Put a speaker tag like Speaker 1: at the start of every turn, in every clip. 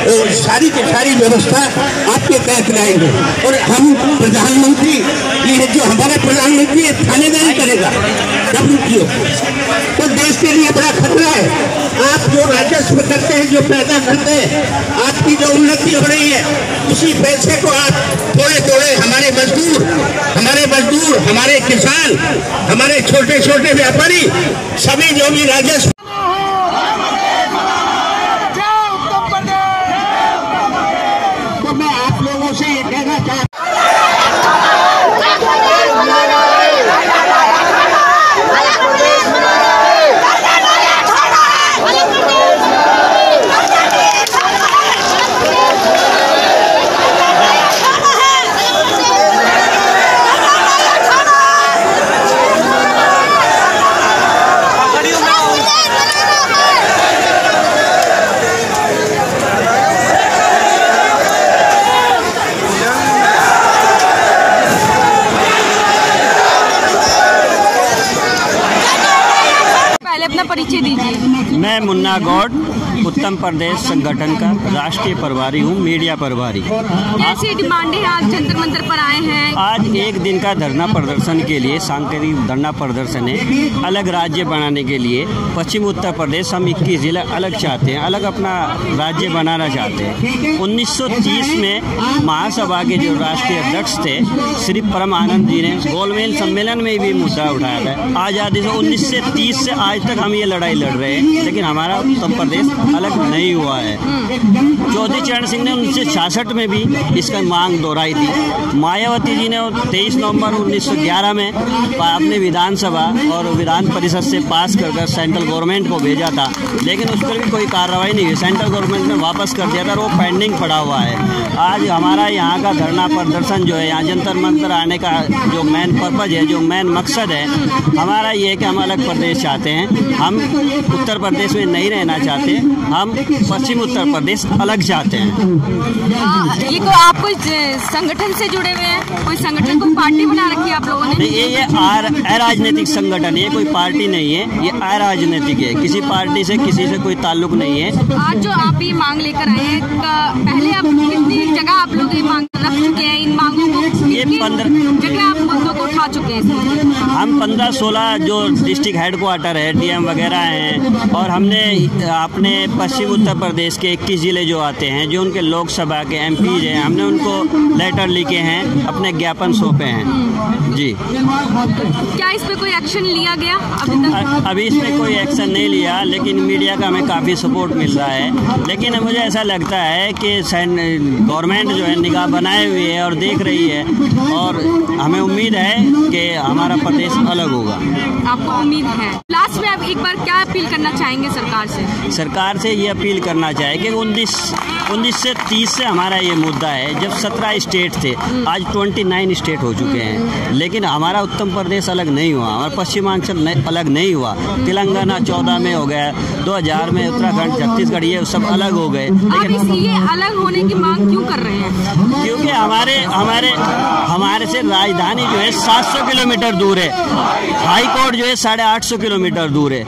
Speaker 1: सारी की सारी व्यवस्था आपके तहत लाएँगे। और हम प्रधानमंत्री ये जो हमारा प्रधानमंत्री है थानेदारी करेगा डब्ल्यू तो देश के लिए बड़ा खतरा है। आप जो राजस्व करते हैं, जो पैदा करते हैं, आपकी जो उन्नति हो रही है, उसी पैसे को आप थोड़े थोड़े हमारे मजदूर हमारे मजदूर, हमारे किसान, हमारे छोटे छोटे व्यापारी, सभी जो भी राजस्व तो मैं आप लोगों से ये कहना चाहता
Speaker 2: पहले अपना परिचय
Speaker 3: मैं मुन्ना गौड उत्तम प्रदेश संगठन का राष्ट्रीय प्रभारी हूँ मीडिया प्रभारी।
Speaker 2: कैसी डिमांड है? आज जंतर मंतर पर आए हैं।
Speaker 3: आज एक दिन का धरना प्रदर्शन के लिए सांकेतिक धरना प्रदर्शन है अलग राज्य बनाने के लिए। पश्चिम उत्तर प्रदेश हम 21 जिला अलग चाहते हैं अलग अपना राज्य बनाना चाहते हैं। 1930 में महासभा के जो राष्ट्रीय अध्यक्ष थे श्री परम आनंद जी ने गोलमेल सम्मेलन में भी मुद्दा उठाया था। आज़ादी से उन्नीस से तीस से आज तक हम ये लड़ाई लड़ रहे हैं लेकिन हमारा उत्तर प्रदेश अलग नहीं हुआ है। चौधरी चरण सिंह ने उन्नीस सौ छियासठ में भी इसका मांग दोहराई थी। मायावती जी ने तेईस नवंबर 1911 में अपने विधानसभा और विधान परिषद से पास कर कर सेंट्रल गवर्नमेंट को भेजा था। लेकिन उस पर भी कोई कार्रवाई नहीं हुई। सेंट्रल गवर्नमेंट ने वापस कर दिया था वो पेंडिंग पड़ा हुआ है। आज हमारा यहाँ का धरना प्रदर्शन जो है, यहाँ जंतर मंतर आने का जो मेन पर्पज है, जो मेन मकसद है, हमारा ये है कि हम अलग प्रदेश चाहते हैं। हम उत्तर प्रदेश में नहीं रहना चाहते। हम पश्चिम उत्तर प्रदेश अलग जाते हैं।
Speaker 2: आ, ये को आप कोई संगठन से जुड़े हुए हैं? कोई संगठन को पार्टी बना रखी है आप लोगों ने?
Speaker 3: ये ये आर अराजनीतिक संगठन है ये कोई पार्टी नहीं है ये अराजनीतिक है। किसी पार्टी से किसी से कोई ताल्लुक नहीं है।
Speaker 2: आज जो आप ये मांग लेकर आए हैं पहले आप कितनी जगह आप लोग ये मांग रख चुके हैं इन मांगों को?
Speaker 3: ये पंद्रह-
Speaker 2: जगह आप मुद्दों को उठा चुके हैं
Speaker 3: हम पंद्रह सोलह जो डिस्ट्रिक्ट हेडक्वार्टर है डीएम वगैरह हैं और हमने अपने पश्चिम उत्तर प्रदेश के इक्कीस ज़िले जो आते हैं जो उनके लोकसभा के एम हैं हमने उनको लेटर लिखे हैं अपने ज्ञापन सौंपे हैं। जी।
Speaker 2: क्या इस पर कोई एक्शन लिया गया अभी तक?
Speaker 3: अभी इसमें कोई एक्शन नहीं लिया लेकिन मीडिया का हमें काफ़ी सपोर्ट मिल रहा है। लेकिन मुझे ऐसा लगता है कि गवर्नमेंट जो है निगाह बनाए हुई है और देख रही है और हमें उम्मीद है कि हमारा प्रदेश अलग होगा।
Speaker 2: आपको उम्मीद है। लास्ट में आप एक बार क्या अपील करना चाहेंगे सरकार से?
Speaker 3: सरकार से ये अपील करना चाहे कि उन्नीस उन्नीस से तीस से हमारा ये मुद्दा है जब सत्रह स्टेट थे आज ट्वेंटी नाइन स्टेट हो चुके हैं। लेकिन हमारा उत्तर प्रदेश अलग नहीं हुआ हमारा पश्चिमांचल अलग नहीं हुआ। तेलंगाना चौदह में हो गया दो हज़ार में उत्तराखंड छत्तीसगढ़ ये सब अलग हो गए। लेकिन
Speaker 2: इसलिए अलग होने की मांग क्यों कर रहे हैं?
Speaker 3: क्योंकि हमारे हमारे हमारे से राजधानी जो है 700 किलोमीटर दूर है। हाई कोर्ट जो है, साढ़े आठ सौ किलोमीटर दूर है।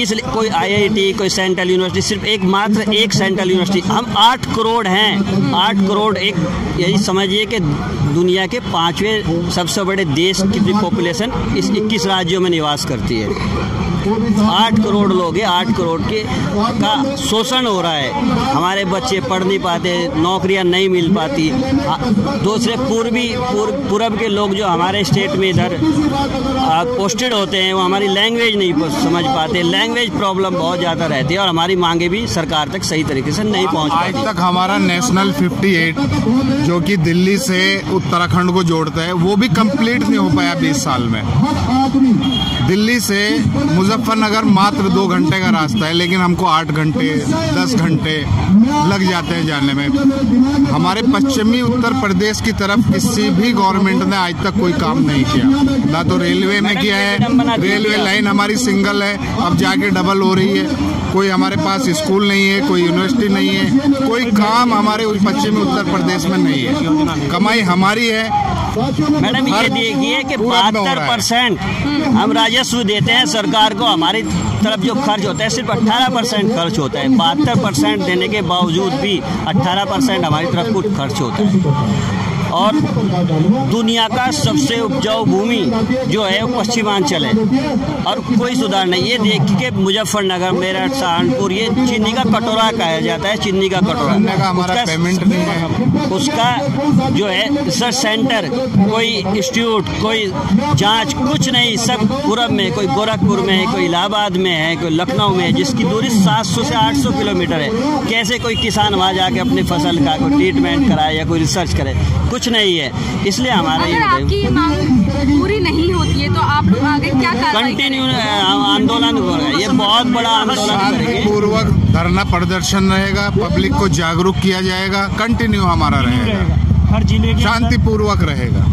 Speaker 3: इसलिए कोई आईआईटी कोई सेंट्रल यूनिवर्सिटी, सिर्फ़ एक मात्र एक सेंट्रल यूनिवर्सिटी। हम आठ करोड़ हैं। आठ करोड़ एक, यही समझिए कि दुनिया के पाँचवें सबसे बड़े देश की पॉपुलेशन इस 21 राज्यों में निवास करती है। आठ करोड़ लोग हैं आठ करोड़ के का शोषण हो रहा है। हमारे बच्चे पढ़ नहीं पाते नौकरियाँ नहीं मिल पाती। दूसरे पूर्वी पूर्व पूरब के लोग जो हमारे स्टेट में इधर पोस्टेड होते हैं वो हमारी लैंग्वेज नहीं समझ पाते। लैंग्वेज प्रॉब्लम बहुत ज़्यादा रहती है और हमारी मांगे भी सरकार तक सही तरीके से नहीं पहुँच
Speaker 4: आज तक हमारा नेशनल 58 जो कि दिल्ली से उत्तराखंड को जोड़ता है वो भी कंप्लीट नहीं हो पाया 20 साल में। दिल्ली से मुजफ्फरनगर मात्र दो घंटे का रास्ता है, लेकिन हमको आठ घंटे, दस घंटे लग जाते हैं जाने में। हमारे पश्चिमी उत्तर प्रदेश की तरफ़ किसी भी गवर्नमेंट ने आज तक कोई काम नहीं किया। ना तो रेलवे ने किया है, रेलवे लाइन हमारी सिंगल है, अब जाके डबल हो रही है। कोई हमारे पास स्कूल नहीं है कोई यूनिवर्सिटी नहीं है कोई काम हमारे पश्चिमी उत्तर प्रदेश में नहीं है। कमाई हमारी है।
Speaker 3: मैडम ये देखिए कि बहत्तर परसेंट हम राजस्व देते हैं सरकार को। हमारी तरफ़ जो खर्च होता है सिर्फ़ 18 परसेंट खर्च होता है। बहत्तर परसेंट देने के बावजूद भी 18 परसेंट हमारी तरफ़ कुछ खर्च होता है। और दुनिया का सबसे उपजाऊ भूमि जो है पश्चिमांचल है। और कोई सुधार नहीं। ये देख के मुजफ्फरनगर मेरठ सहारनपुर ये चीनी का कटोरा कहा जाता है चीनी का कटोरा। उसका-
Speaker 4: पेमेंट नहीं है।
Speaker 3: उसका जो है रिसर्च सेंटर कोई इंस्टीट्यूट कोई जाँच कुछ नहीं। सब पूरब में कोई गोरखपुर में है कोई इलाहाबाद में है कोई लखनऊ में है जिसकी दूरी 700 से 800 किलोमीटर है। कैसे कोई किसान वहाँ जाके अपनी फ़सल का कोई ट्रीटमेंट कराए या कोई रिसर्च करे? कुछ नहीं है। इसलिए हमारा
Speaker 2: अगर
Speaker 3: ये
Speaker 2: आपकी मांग पूरी नहीं होती है तो आप लोग आगे क्या
Speaker 3: कंटिन्यू आंदोलन हो रहा है। ये बहुत बड़ा आंदोलन पूर्वक
Speaker 4: शांतिपूर्वक धरना प्रदर्शन रहेगा पब्लिक को जागरूक किया जाएगा कंटिन्यू हमारा रहेगा।
Speaker 5: हर ज़िले
Speaker 4: शांतिपूर्वक रहेगा।